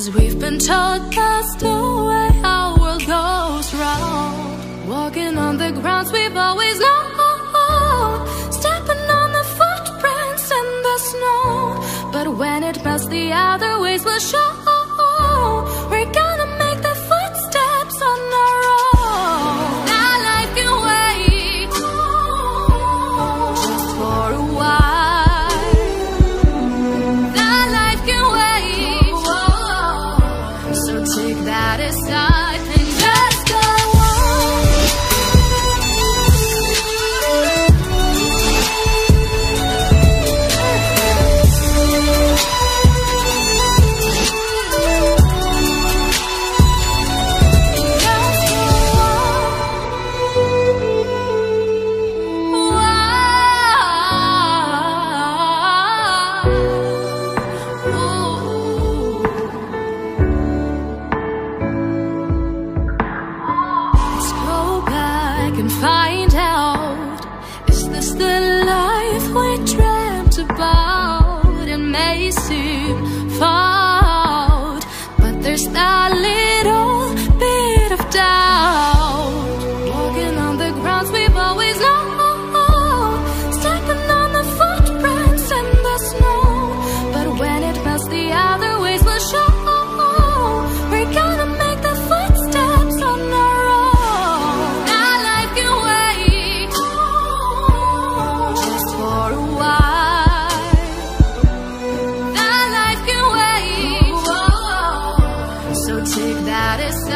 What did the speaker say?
Cause we've been told that's the way the other ways will show. We're gonna make the footsteps on our own. That life can wait just for a while. That life can wait. So take that aside The life we dreamt about? It may seem far satisfied.